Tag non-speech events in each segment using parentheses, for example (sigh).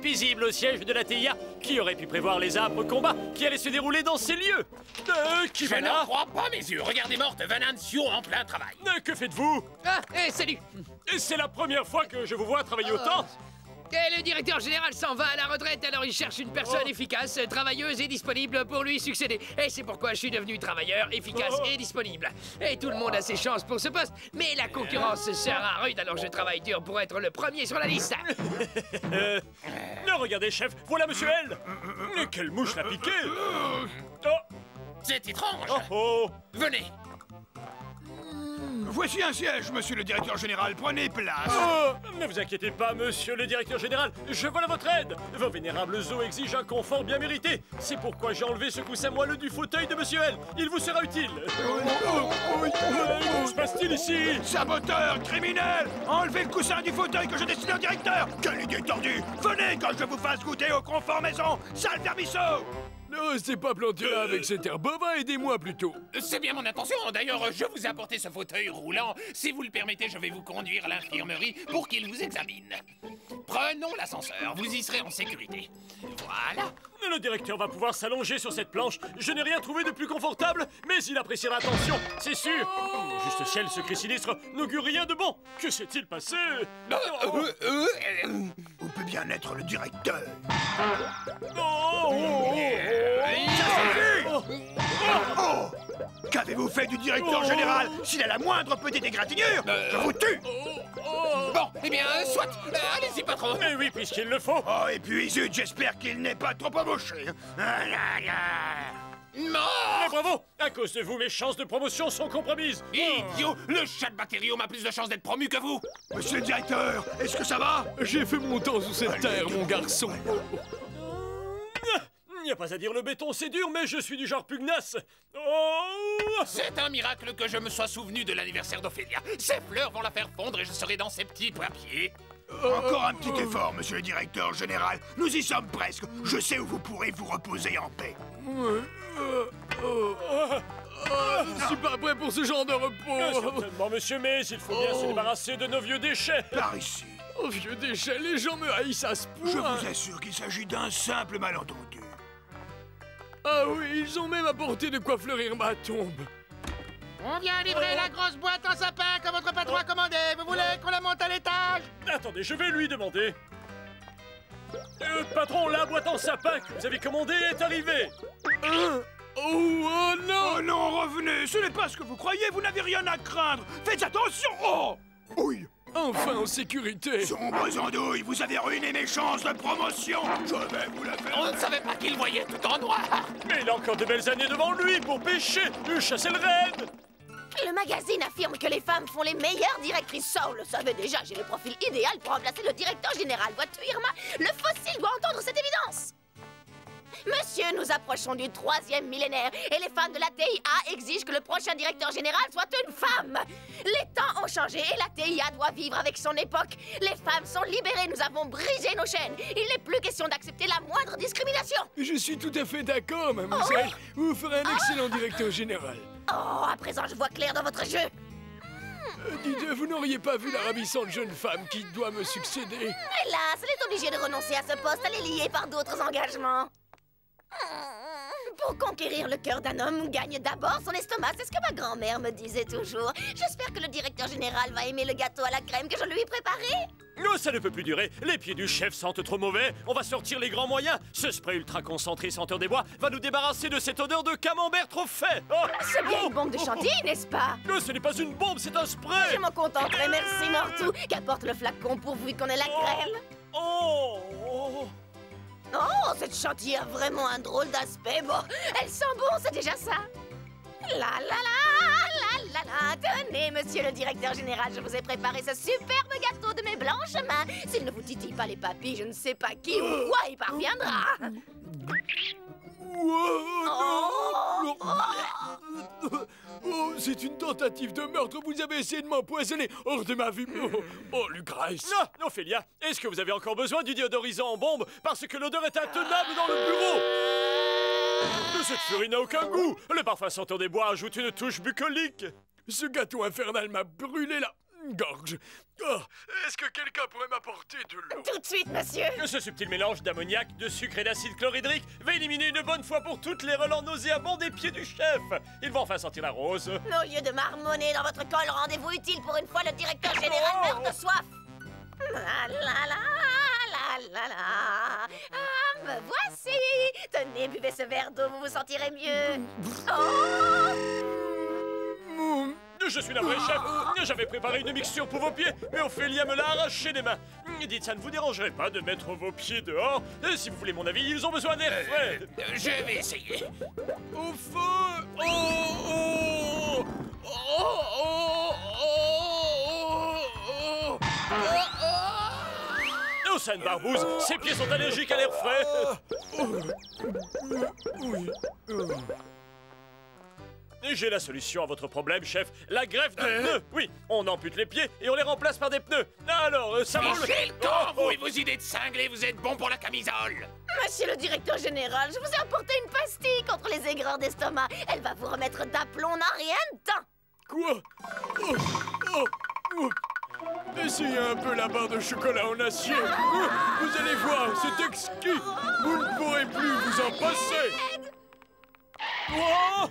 paisible au siège de la TIA. Qui aurait pu prévoir les âpres combats qui allaient se dérouler dans ces lieux euh, Qui Je n'en crois pas mes yeux. Regardez morte Venancio en plein travail. Euh, Que faites-vous Ah, eh, salut Et C'est la première fois que je vous vois travailler autant Et le directeur général s'en va à la retraite, alors il cherche une personne Oh. efficace, travailleuse et disponible pour lui succéder. Et c'est pourquoi je suis devenu travailleur, efficace Oh. et disponible. Et tout le monde a ses chances pour ce poste, mais la concurrence sera rude, alors je travaille dur pour être le premier sur la liste. (laughs) Euh, regardez, chef, voilà Monsieur L Mais quelle mouche l'a piqué Oh, C'est étrange. oh, oh Venez. Voici un siège, monsieur le directeur général. Prenez place. Oh, Ne vous inquiétez pas, monsieur le directeur général, je vole à votre aide Vos vénérables os exigent un confort bien mérité. C'est pourquoi j'ai enlevé ce coussin moelleux du fauteuil de monsieur L. Il vous sera utile. Que se passe-t-il ici? Saboteur, criminel Enlevez le coussin du fauteuil que je destine au directeur Quelle idée tordue Venez quand je vous fasse goûter au confort maison, sale vermisseau Non, c'est pas planté là avec cet air bovin, aidez-moi plutôt. C'est bien mon intention. D'ailleurs, je vous ai apporté ce fauteuil roulant. Si vous le permettez, je vais vous conduire à l'infirmerie pour qu'il vous examine. Prenons l'ascenseur. Vous y serez en sécurité. Voilà. Le directeur va pouvoir s'allonger sur cette planche. Je n'ai rien trouvé de plus confortable, mais il appréciera l'attention, c'est sûr. Juste ciel, secret sinistre, n'augure rien de bon. Que s'est-il passé? Euh, euh, euh, peut bien être le directeur Oh, oh, oh, oh. Oh Qu'avez-vous fait du directeur Oh. général S'il a la moindre petite égratignure, je vous tue Bon, eh bien, soit. Euh, Allez-y, patron. Mais oui, puisqu'il le faut. Oh, et puis zut, j'espère qu'il n'est pas trop embauché. Ah, Mort bravo À cause de vous, mes chances de promotion sont compromises. Idiot Le chat de bactérium a plus de chances d'être promu que vous Monsieur le directeur, est-ce que ça va J'ai fait mon temps sous cette terre, mon garçon. Il n'y a pas à dire, le béton c'est dur, mais je suis du genre pugnace. Oh C'est un miracle que je me sois souvenu de l'anniversaire d'Ophélia. Ces fleurs vont la faire fondre et je serai dans ces petits papiers. Encore un petit effort, monsieur le directeur général. Nous y sommes presque. Je sais où vous pourrez vous reposer en paix. Je suis pas prêt pour ce genre de repos. Certainement, monsieur, mais il faut bien se débarrasser de nos vieux déchets. Par ici, Oh, vieux déchet, les gens me haïssent à ce je point. vous assure qu'il s'agit d'un simple malentendu. Ah oui, ils ont même apporté de quoi fleurir ma tombe. On vient livrer la grosse boîte en sapin que votre patron a commandé. Vous voulez qu'on la monte à l'étage? Attendez, je vais lui demander. Euh, patron, la boîte en sapin que vous avez commandée est arrivée. Oh, oh non Oh non, revenez, ce n'est pas ce que vous croyez, vous n'avez rien à craindre. Faites attention Oh Oui Enfin en sécurité. Sombres andouilles, vous avez ruiné mes chances de promotion Je vais vous la faire On ne savait pas qu'il voyait tout en noir. Mais il a encore de belles années devant lui pour pêcher, chasser le raid. Le magazine affirme que les femmes font les meilleures directrices. Ça, on le savait déjà. J'ai le profil idéal pour remplacer le directeur général. Vois-tu, Irma? Le fossile doit entendre cette évidence. Monsieur, nous approchons du troisième millénaire et les fans de la TIA exigent que le prochain directeur général soit une femme. Les temps ont changé et la TIA doit vivre avec son époque. Les femmes sont libérées, nous avons brisé nos chaînes. Il n'est plus question d'accepter la moindre discrimination. Je suis tout à fait d'accord, mademoiselle. Vous ferez un excellent directeur général. Oh, à présent je vois clair dans votre jeu. Euh, dites, vous n'auriez pas vu la ravissante jeune femme qui doit me succéder Hélas, elle est obligée de renoncer à ce poste. Elle est liée par d'autres engagements. Pour conquérir le cœur d'un homme, gagne d'abord son estomac. C'est ce que ma grand-mère me disait toujours. J'espère que le directeur général va aimer le gâteau à la crème que je lui ai préparé. Non, ça ne peut plus durer. Les pieds du chef sentent trop mauvais. On va sortir les grands moyens. Ce spray ultra concentré senteur des bois va nous débarrasser de cette odeur de camembert trop fait. Oh C'est bien Oh une bombe de chantilly, n'est-ce pas? Non, ce n'est pas une bombe, c'est un spray. Je m'en contenterai, merci Mortou. Qu'apporte le flacon pourvu qu'on ait la crème? Oh, oh. Cette chantilly a vraiment un drôle d'aspect. Bon, elle sent bon, c'est déjà ça. La la la, la la la. Tenez, monsieur le directeur général, je vous ai préparé ce superbe gâteau de mes blanches mains. S'il ne vous titille pas les papilles, je ne sais pas qui ou quoi y parviendra. Wow, non, non. Oh, c'est une tentative de meurtre. Vous avez essayé de m'empoisonner. Hors de ma vue. Oh, oh Lucrèce. Ah, Ophélia, est-ce que vous avez encore besoin du déodorisant en bombe Parce que l'odeur est intenable dans le bureau? Mais cette furie n'a aucun goût Le parfum sentant des bois ajoute une touche bucolique Ce gâteau infernal m'a brûlé gorge. Oh, Est-ce que quelqu'un pourrait m'apporter de l'eau Tout de suite, monsieur. Que ce subtil mélange d'ammoniac, de sucre et d'acide chlorhydrique va éliminer une bonne fois pour toutes les relents nauséabonds des pieds du chef. Il va enfin sentir la rose. Mais au lieu de marmonner dans votre col, rendez-vous utile pour une fois le directeur général meurt de soif. La la la la la la. Ah, me voici. Tenez, buvez ce verre d'eau, vous vous sentirez mieux. Oh Je suis navré, chef J'avais préparé une mixture pour vos pieds, mais Ophélia me l'a arraché des mains Dites, ça ne vous dérangerait pas de mettre vos pieds dehors Euh, Si vous voulez mon avis, ils ont besoin d'air frais Euh, Je vais essayer. Au feu Oh Oh Oh Oh Oh Oh Oh, Sainte Barbouze, ses pieds sont allergiques à l'air frais Oui. Et J'ai la solution à votre problème, chef. La greffe de pneus. Oui, on ampute les pieds et on les remplace par des pneus. Alors, euh, ça. Fichez le camp, vous et vos idées de cinglés, vous êtes bon pour la camisole. Monsieur le directeur général, je vous ai apporté une pastille contre les aigreurs d'estomac. Elle va vous remettre d'aplomb en rien de temps. Quoi Oh Oh Oh Essayez un peu la barre de chocolat en acier. Oh, Vous allez voir, c'est exquis. Vous ne pourrez plus vous en passer. Oh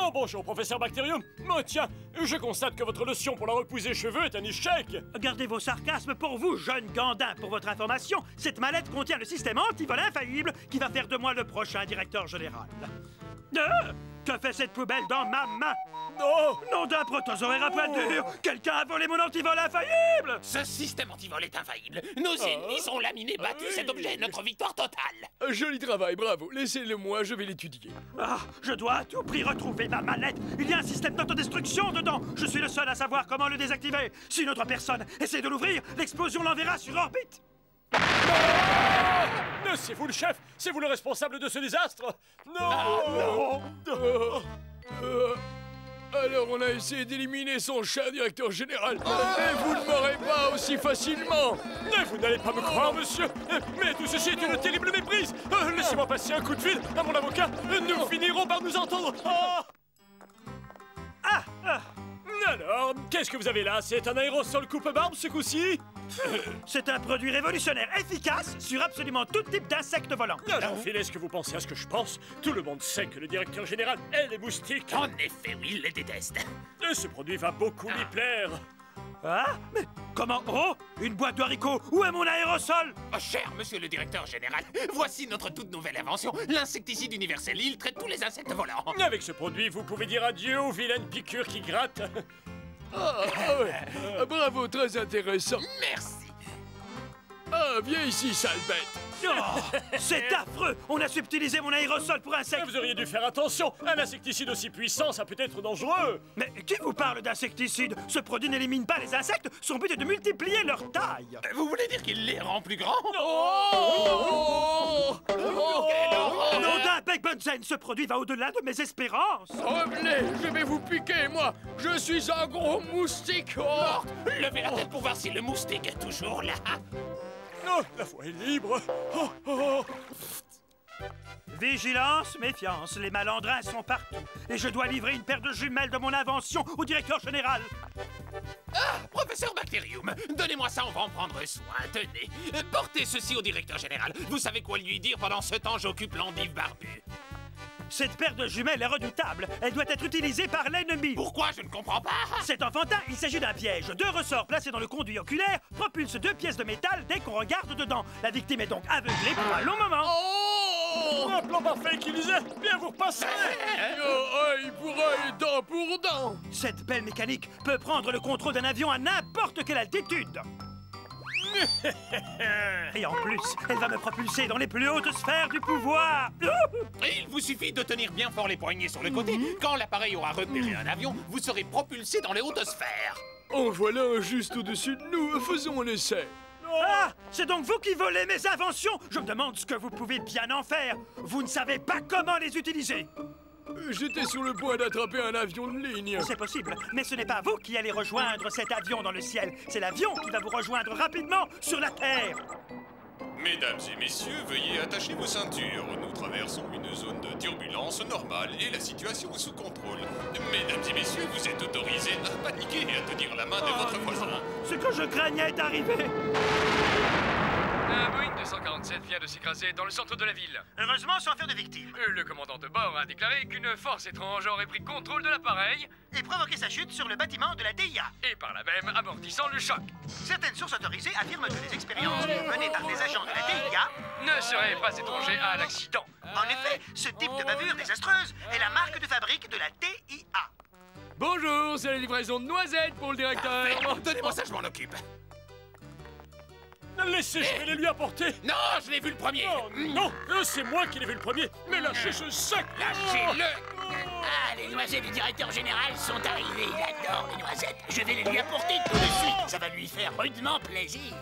non, bonjour, professeur Bacterium. Oh, tiens, je constate que votre lotion pour la repousse des cheveux est un échec. Gardez vos sarcasmes pour vous, jeune Gandin. Pour votre information, cette mallette contient le système antivol infaillible qui va faire de moi le prochain directeur général. Euh, que fait cette poubelle dans ma main Oh Nom d'un protozoaire à poil dur Quelqu'un a volé mon antivol infaillible Ce système antivol est infaillible. Nos ennemis sont laminés, battus. oui. Cet objet est notre victoire totale. Joli travail, bravo. Laissez-le moi, je vais l'étudier. Ah, je dois à tout prix retrouver ma mallette Il y a un système d'autodestruction dedans Je suis le seul à savoir comment le désactiver Si une autre personne essaie de l'ouvrir, l'explosion l'enverra sur orbite Mais C'est vous le chef C'est vous le responsable de ce désastre. Non. Non. Euh, euh, Alors on a essayé d'éliminer son chat, directeur général. Et vous ne m'aurez pas aussi facilement. Mais vous n'allez pas me croire, monsieur. Mais tout ceci est une terrible méprise. Euh, Laissez-moi passer un coup de fil à mon avocat. Nous finirons par nous entendre. Ah. Ah, ah. Alors, qu'est-ce que vous avez là? C'est un aérosol coupe-barbe, ce coup-ci? C'est un produit révolutionnaire efficace sur absolument tout type d'insectes volants. Alors, Phil, est-ce que vous pensez à ce que je pense Tout le monde sait que le directeur général est les moustiques En effet, oui, il les déteste. Et ce produit va beaucoup lui plaire Ah Mais comment Oh Une boîte de haricots Où est mon aérosol? Oh, cher monsieur le directeur général, voici notre toute nouvelle invention, l'insecticide universel. Il traite tous les insectes volants. Avec ce produit, vous pouvez dire adieu aux vilaines piqûres qui grattent Ah, bravo, très intéressant. Merci. Ah, viens ici, sale bête. Oh, C'est affreux. On a subtilisé mon aérosol pour insectes Vous auriez dû faire attention. Un insecticide aussi puissant, ça peut être dangereux. Mais qui vous parle d'insecticide Ce produit n'élimine pas les insectes, son but est de multiplier leur taille. Vous voulez dire qu'il les rend plus grands? Oh. Quelle horreur. Nom d'un Beck Bunsen, ce produit va au-delà de mes espérances. Revenez, je vais vous piquer, moi. Je suis un gros moustique. Oh. Levez la tête pour voir si le moustique est toujours là. Oh, la voie est libre Oh, oh, oh. Vigilance, méfiance, les malandrins sont partout. Et je dois livrer une paire de jumelles de mon invention au directeur général. Ah, professeur Bacterium, donnez-moi ça, on va en prendre soin. Tenez, portez ceci au directeur général. Vous savez quoi lui dire pendant ce temps, j'occupe l'endive barbu. Cette paire de jumelles est redoutable. Elle doit être utilisée par l'ennemi. Pourquoi? Je ne comprends pas C'est enfantin, il s'agit d'un piège. Deux ressorts placés dans le conduit oculaire propulsent deux pièces de métal dès qu'on regarde dedans. La victime est donc aveuglée pour un long moment. Oh, Un plan parfait utilisé Bien vous repasser Oh, œil pour œil, dent pour dent. Cette belle mécanique peut prendre le contrôle d'un avion à n'importe quelle altitude. (laughs) Et en plus, elle va me propulser dans les plus hautes sphères du pouvoir. (laughs) Il vous suffit de tenir bien fort les poignets sur le côté. Quand l'appareil aura repéré un avion, vous serez propulsé dans les hautes sphères. En voilà un juste au-dessus de nous. Faisons un essai. Ah, c'est donc vous qui volez mes inventions Je me demande ce que vous pouvez bien en faire. Vous ne savez pas comment les utiliser. J'étais sur le point d'attraper un avion de ligne. C'est possible, mais ce n'est pas vous qui allez rejoindre cet avion dans le ciel. C'est l'avion qui va vous rejoindre rapidement sur la Terre. Mesdames et messieurs, veuillez attacher vos ceintures. Nous traversons une zone de turbulence normale et la situation est sous contrôle. Mesdames et messieurs, vous êtes autorisés à paniquer et à tenir la main de votre voisin. Ce que je craignais est arrivé. Un Boeing 247 vient de s'écraser dans le centre de la ville. Heureusement, sans faire de victimes. Euh, Le commandant de bord a déclaré qu'une force étrange aurait pris contrôle de l'appareil Et provoquer sa chute sur le bâtiment de la DIA. et par là même amortissant le choc. Certaines sources autorisées affirment que les expériences menées par des agents de la DIA Ne serait pas étranger à l'accident. En effet, ce type de bavure désastreuse est la marque de fabrique de la DIA. Bonjour, c'est la livraison de noisettes pour le directeur. Donnez-moi ça, je m'en occupe. Laissez, je vais les lui apporter? Non, je l'ai vu le premier. Oh, non, euh, c'est moi qui l'ai vu le premier. Mais lâchez ce sac. Lâchez-le. Ah, les noisettes du directeur général sont arrivées. Il adore les noisettes. Je vais les lui apporter tout de suite. Ça va lui faire rudement plaisir.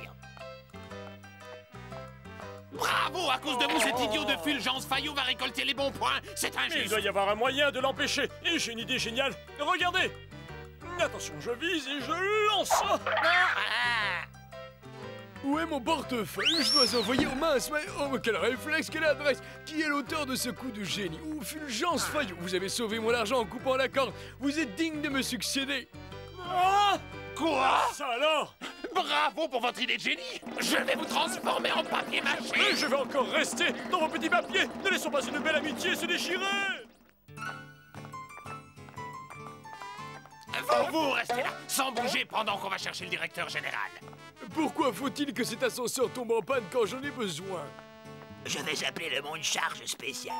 Bravo, à cause de vous, cet idiot de Fulgence Fayot va récolter les bons points. C'est Mais il injuste. doit y avoir un moyen de l'empêcher. Et j'ai une idée géniale. Regardez. Attention, je vise et je lance. Ah, Où est mon portefeuille Je dois envoyer aux mince, mais oh, quel réflexe, quelle adresse Qui est l'auteur de ce coup de génie Ou Fulgence Fayot Vous avez sauvé mon argent en coupant la corde. Vous êtes digne de me succéder. Ah Quoi Ça alors Bravo pour votre idée de génie. Je vais vous transformer en papier Et mâché. je vais encore rester dans vos petits papiers. Ne laissons pas une belle amitié se déchirer. Vous, vous restez là, sans bouger pendant qu'on va chercher le directeur général. Pourquoi faut-il que cet ascenseur tombe en panne quand j'en ai besoin? Je vais appeler le monde charge spécial.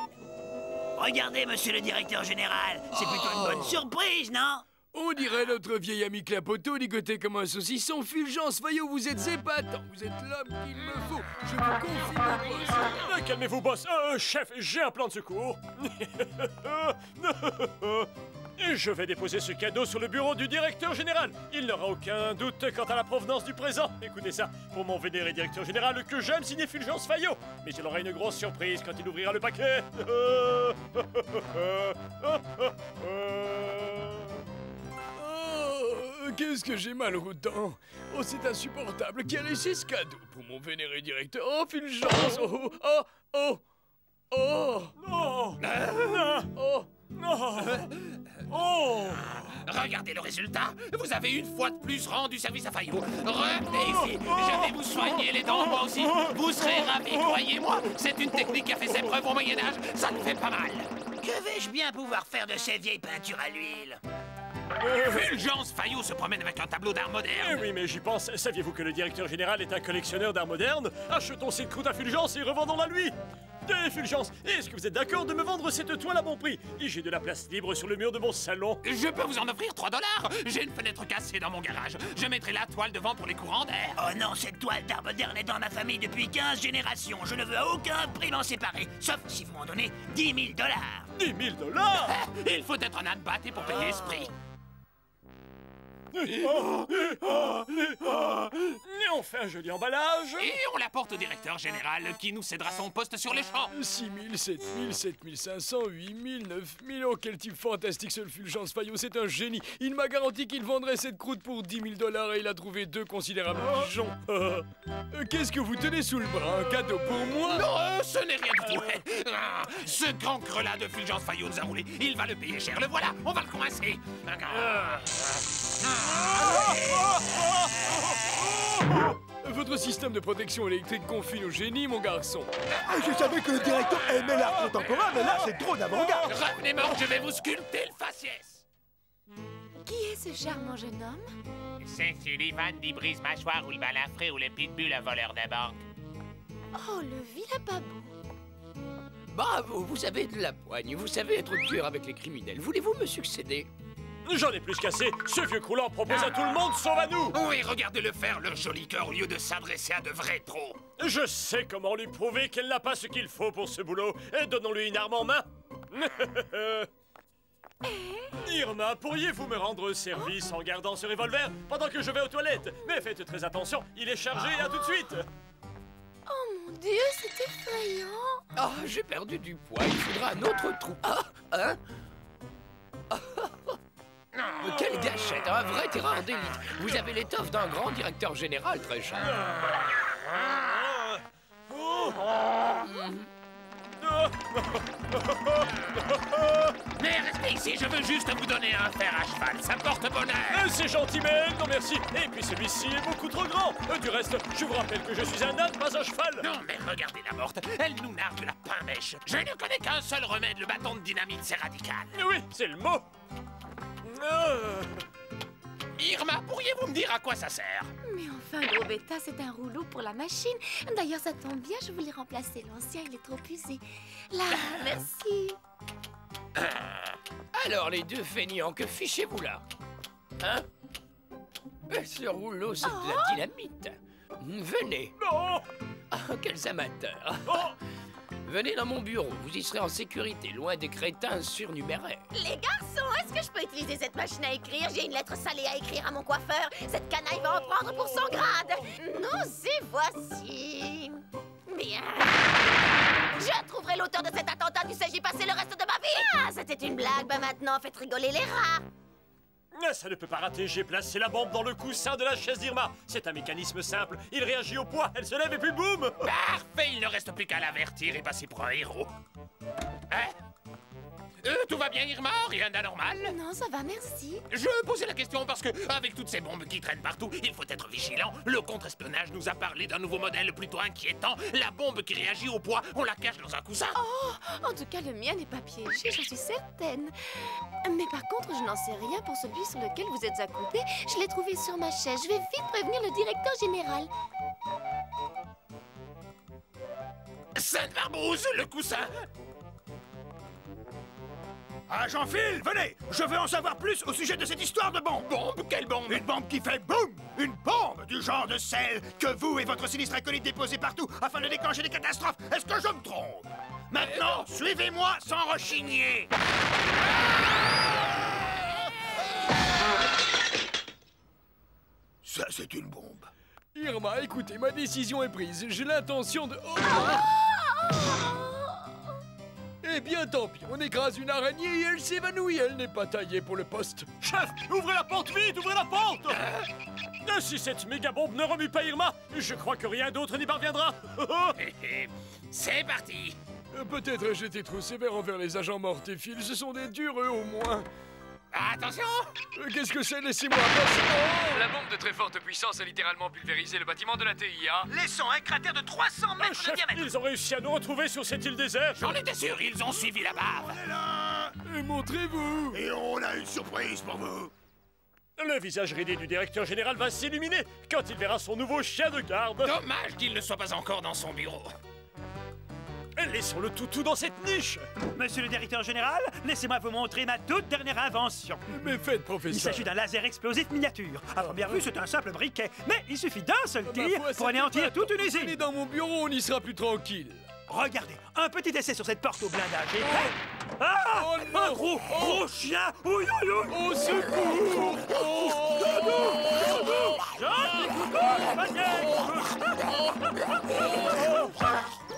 Regardez, monsieur le directeur général. C'est plutôt une bonne surprise, non? On dirait notre vieil ami Clapoteau ligoté comme un saucisson. Fulgence Fayot, vous êtes épatant. Vous êtes l'homme qu'il me faut. Je vous confie mon poste. Ah, Calmez-vous, boss. Euh, chef, j'ai un plan de secours. (laughs) Et je vais déposer ce cadeau sur le bureau du directeur général. Il n'aura aucun doute quant à la provenance du présent. Écoutez ça, pour mon vénéré directeur général que j'aime signé Fulgence Fayot. Mais il aura une grosse surprise quand il ouvrira le paquet. Oh, qu'est-ce que j'ai mal au dents Oh, c'est insupportable. A laissé ce cadeau pour mon vénéré directeur? Oh, Fulgence Oh, oh, oh, oh, Oh oh. Oh Oh Regardez le résultat. Vous avez une fois de plus rendu service à Fayot. Revenez ici. Je vais vous soigner les dents, moi aussi. Vous serez ravis, croyez-moi. C'est une technique qui a fait ses preuves au Moyen-Âge. Ça ne fait pas mal. Que vais-je bien pouvoir faire de ces vieilles peintures à l'huile? Fulgence Fayot se promène avec un tableau d'art Eh moderne. oui, mais j'y pense. Saviez-vous que le directeur général est un collectionneur d'art moderne? Achetons cette croûte à Fulgence et revendons-la lui Eh, Fulgence, est-ce que vous êtes d'accord de me vendre cette toile à bon prix Et j'ai de la place libre sur le mur de mon salon. Je peux vous en offrir 3 dollars. J'ai une fenêtre cassée dans mon garage. Je mettrai la toile devant pour les courants d'air. Oh non, cette toile d'art moderne est dans ma famille depuis 15 générations. Je ne veux à aucun prix m'en séparer, sauf si vous m'en donnez 10 000 dollars. 10 000 dollars? (laughs) Il faut être un âne batté pour payer ce prix. Et on fait un joli emballage. Et on l'apporte au directeur général qui nous cédera son poste sur les champs. 6 000, 7 000, 7 500, 8 000, 9 000. Oh, quel type fantastique ce Fulgence Fayot, c'est un génie. Il m'a garanti qu'il vendrait cette croûte pour 10 000 dollars et il a trouvé deux considérables pigeons. Euh, Qu'est-ce que vous tenez sous le bras? Un cadeau pour moi? Non, euh, ce n'est rien du tout. (laughs) Ah, Ce grand crelat de Fulgence Fayot nous a roulé. Il va le payer cher. Le voilà, on va le coincer. Ah. Votre système de protection électrique confine au génie, mon garçon. Je savais que le directeur aimait l'art contemporain, mais là, c'est trop d'avant-garde. Revenez mort, je vais vous sculpter le faciès. Qui est ce charmant jeune homme? C'est Sullivan dit brise mâchoire ou le balafré ou le pitbull un voleur de banque. Oh, le vilain pas beau. Bravo, vous avez de la poigne, vous savez être dur avec les criminels. Voulez-vous me succéder? J'en ai plus qu'assez. Ce vieux croulant propose à tout le monde, sauf à nous. Oui, regardez-le faire, le joli cœur, au lieu de s'adresser à de vrais pros. Je sais comment lui prouver qu'elle n'a pas ce qu'il faut pour ce boulot. Et donnons-lui une arme en main. Irma, pourriez-vous me rendre service en gardant ce revolver pendant que je vais aux toilettes? Mais faites très attention, il est chargé, à tout de suite Oh mon Dieu, c'est effrayant. Ah, j'ai perdu du poids, il faudra un autre trou. Ah, hein? Quelle gâchette, un vrai terrain d'élite. Vous avez l'étoffe d'un grand directeur général, très cher. (laughs) Mais restez ici, je veux juste vous donner un fer à cheval, ça porte bonheur Euh, C'est gentil, mais non merci. Et puis celui-ci est beaucoup trop grand. Euh, Du reste, je vous rappelle que je suis un âne, pas un cheval. Non, mais regardez la morte, elle nous nargue de la pain-mèche. Je ne connais qu'un seul remède, le bâton de dynamite, c'est radical. Oui, c'est le mot. Euh, Irma, pourriez-vous me dire à quoi ça sert? Mais enfin, gros bêta, c'est un rouleau pour la machine. D'ailleurs, ça tombe bien, je voulais remplacer l'ancien, il est trop usé. Là, (laughs) merci. Alors, les deux feignants, que fichez-vous là? Hein? Euh, Ce rouleau, c'est de la dynamite. Venez. Non Ah, quels amateurs. Oh Venez dans mon bureau, vous y serez en sécurité, loin des crétins surnuméraires. Les garçons, est-ce que je peux utiliser cette machine à écrire? J'ai une lettre salée à écrire à mon coiffeur. Cette canaille va en prendre pour son grade. Nous y voici. Bien. Je trouverai l'auteur de cet attentat du CJ passer le reste de ma vie. Ah, c'était une blague. Ben maintenant, faites rigoler les rats. Ah, Ça ne peut pas rater, j'ai placé la bombe dans le coussin de la chaise d'Irma. C'est un mécanisme simple, il réagit au poids, elle se lève et puis boum Parfait, il ne reste plus qu'à l'avertir et passer pour un héros. Hein? Euh, tout va bien, Irma? Rien d'anormal? Non, ça va, merci. Je posais la question parce que, avec toutes ces bombes qui traînent partout, il faut être vigilant. Le contre-espionnage nous a parlé d'un nouveau modèle plutôt inquiétant. La bombe qui réagit au poids, on la cache dans un coussin. Oh, en tout cas, le mien n'est pas piégé, j'en suis certaine. Mais par contre, je n'en sais rien pour celui sur lequel vous êtes accoudé. Je l'ai trouvé sur ma chaise. Je vais vite prévenir le directeur général. Sainte Barbouze, le coussin Agent Phil, venez. Je veux en savoir plus au sujet de cette histoire de bombe. Bombe? Quelle bombe? Une bombe qui fait boum! Une bombe du genre de celle que vous et votre sinistre acolyte déposez partout afin de déclencher des catastrophes. Est-ce que je me trompe? Maintenant, suivez-moi sans rechigner. Ça, c'est une bombe. Irma, écoutez, ma décision est prise. J'ai l'intention de... Oh eh bien, tant pis, on écrase une araignée et elle s'évanouit. Elle n'est pas taillée pour le poste. Chef, ouvrez la porte vite, ouvrez la porte Ah, Si cette méga bombe ne remue pas Irma, je crois que rien d'autre n'y parviendra. (laughs) C'est parti Euh, Peut-être j'étais trop sévère envers les agents mortéphiles. Ce sont des durs, eux, au moins. Attention Euh, Qu'est-ce que c'est? Laissez-moi passer. Oh La bombe de très forte puissance a littéralement pulvérisé le bâtiment de la TIA. Laissons un cratère de 300 Ah, mètres de diamètre ils ont réussi à nous retrouver sur cette île déserte. J'en étais sûr, ils ont suivi la bave Et montrez-vous Et on a une surprise pour vous Le visage ridé du directeur général va s'illuminer quand il verra son nouveau chien de garde. Dommage qu'il ne soit pas encore dans son bureau. Laissons le toutou dans cette niche. Monsieur le directeur général, laissez-moi vous montrer ma toute dernière invention. Mais faites, Il professeur. s'agit d'un laser explosif miniature. À première vue, c'est un simple briquet, mais il suffit d'un seul tir pour anéantir toute une usine. dans mon bureau, on y sera plus tranquille. Regardez, un petit essai sur cette porte au blindage. Et... Ah Oh Un gros, gros chien Oui, oui, oui Au secours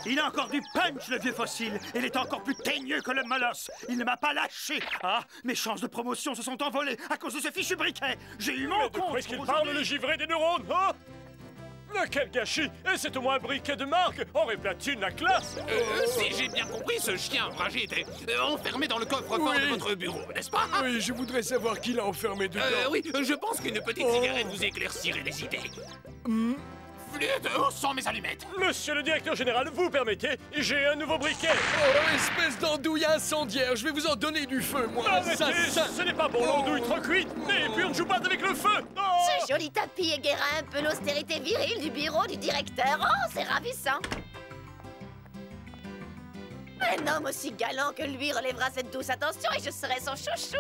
Il a encore du punch, le vieux fossile. Il est encore plus teigneux que le molosse. Il ne m'a pas lâché. Ah, mes chances de promotion se sont envolées à cause de ce fichu briquet. J'ai eu mon De quoi compte est-ce qu'il parle, le givré des neurones, hein? Mais Quel gâchis Et c'est au moins un briquet de marque Henri Platine, la classe Euh, si j'ai bien compris, ce chien enragé était euh, enfermé dans le coffre-fort Oui. de votre bureau, n'est-ce pas? Oui, je voudrais savoir qui l'a enfermé dedans. Euh, oui, je pense qu'une petite Oh. cigarette vous éclaircirait les idées. Flûte, oh, mes allumettes. Monsieur le directeur général, vous permettez J'ai un nouveau briquet Oh, espèce d'andouille incendiaire, je vais vous en donner du feu, moi. Arrêtez assassin. Ce n'est pas bon, l'andouille trop cuite Et puis on ne joue pas avec le feu Oh Ce joli tapis égaira un peu l'austérité virile du bureau du directeur. Oh, c'est ravissant. Un homme aussi galant que lui relèvera cette douce attention et je serai son chouchou.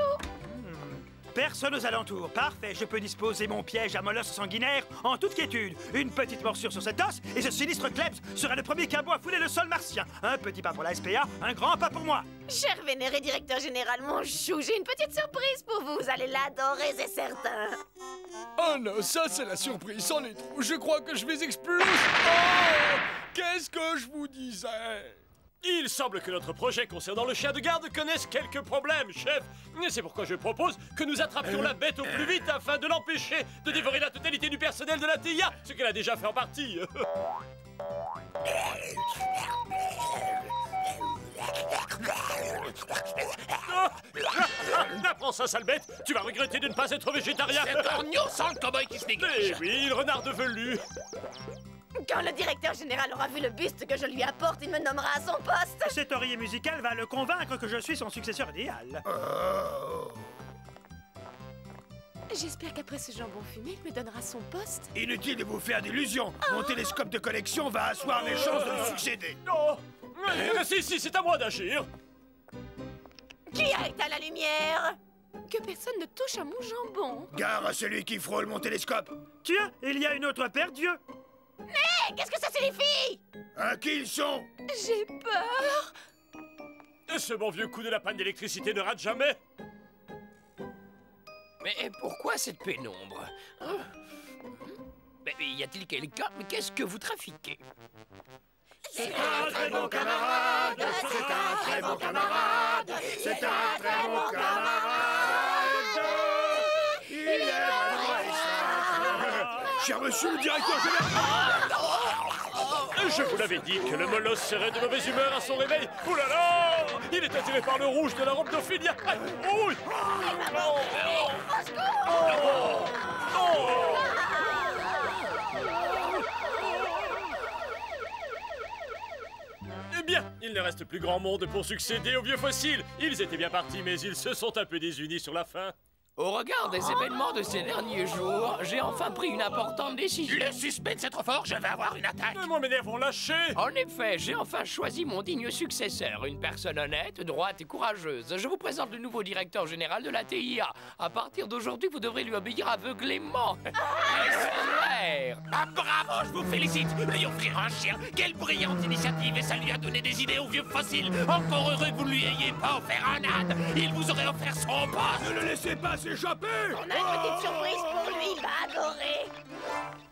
Personne aux alentours. Parfait, je peux disposer mon piège à molosse sanguinaire en toute quiétude. Une petite morsure sur cet os et ce sinistre Klebs sera le premier cabot à fouler le sol martien. Un petit pas pour la SPA, un grand pas pour moi. Cher vénéré directeur général, mon chou, j'ai une petite surprise pour vous. Vous allez l'adorer, c'est certain. Oh non, ça c'est la surprise, c'en est trop. Je crois que je vais exploser. Oh Qu'est-ce que je vous disais? Il semble que notre projet concernant le chien de garde connaisse quelques problèmes, chef. Et C'est pourquoi je propose que nous attrapions la bête au plus vite afin de l'empêcher de dévorer la totalité du personnel de la TIA, ce qu'elle a déjà fait en partie. (laughs) Prends ça, sale bête Tu vas regretter de ne pas être végétarien C'est corneau sans le cowboy qui se Eh néglige oui, le renard de velu Quand le directeur général aura vu le buste que je lui apporte, il me nommera à son poste. Cet oreiller musical va le convaincre que je suis son successeur idéal. J'espère qu'après ce jambon fumé, il me donnera son poste. Inutile de vous faire d'illusions. Mon télescope de collection va asseoir mes chances de lui succéder. Oh Eh, Si, si, c'est à moi d'agir Qui a éteint la lumière? Que personne ne touche à mon jambon. Gare à celui qui frôle mon télescope. Tiens, il y a une autre paire d'yeux. Mais qu'est-ce que ça signifie? À qui ils sont? J'ai peur. Ce bon vieux coup de la panne d'électricité ne rate jamais. Mais pourquoi cette pénombre hein? Mais y a-t-il quelqu'un? Mais qu'est-ce que vous trafiquez? C'est un très bon camarade, c'est un très bon camarade, c'est un très bon camarade. Cher monsieur le directeur général Je vous l'avais dit que le molosse serait de mauvaise humeur à son réveil Oh là là Il est attiré par le rouge de la robe d'Ophélia oh oui Eh bien, il ne reste plus grand monde pour succéder aux vieux fossiles. Ils étaient bien partis, mais ils se sont un peu désunis sur la fin. Au regard des événements de ces derniers jours, j'ai enfin pris une importante décision. Le suspense est trop fort, je vais avoir une attaque. Mais moi, mes nerfs vont lâcher. En effet, j'ai enfin choisi mon digne successeur, une personne honnête, droite et courageuse. Je vous présente le nouveau directeur général de la TIA. À partir d'aujourd'hui, vous devrez lui obéir aveuglément. (laughs) Est-ce clair Ah bravo, je vous félicite. Lui offrir un chien, quelle brillante initiative. Et ça lui a donné des idées aux vieux fossiles. Encore heureux que vous ne lui ayez pas offert un âne. Il vous aurait offert son poste Ne le laissez pas on a une petite surprise pour lui, il va adorer.